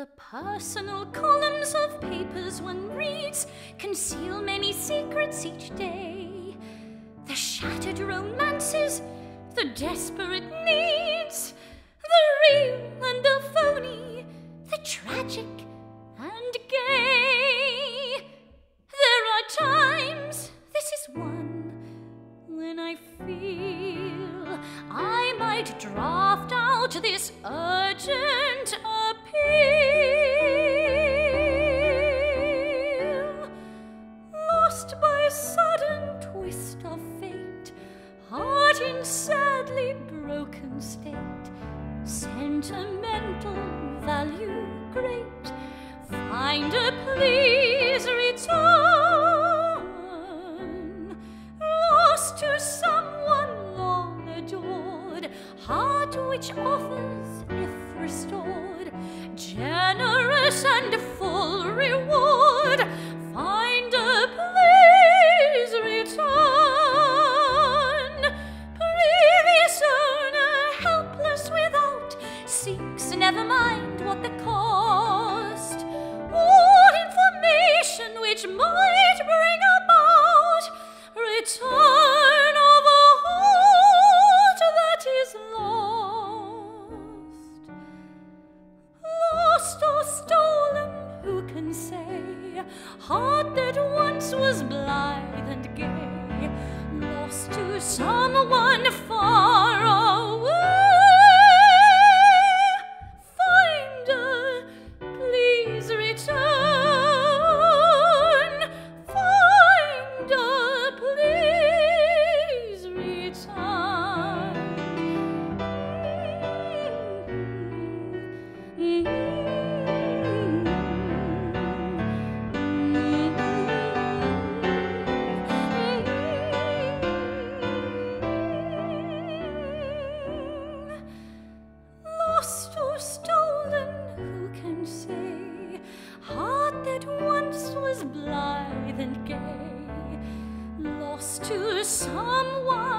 The personal columns of papers one reads conceal many secrets each day. The shattered romances, the desperate needs, the real and the phony, the tragic and gay. There are times, this is one, when I feel I might draft out this urgent appeal. Lost by sudden twist of fate, heart in sadly broken state, sentimental value great. Finder please return. Lost to someone long adored, heart which offers, if restored, generous and full reward. Finder please return. Previous owner, helpless without, seeks never mind what the cost. All information which might bring Heart that once was blithe and gay, lost to someone far someone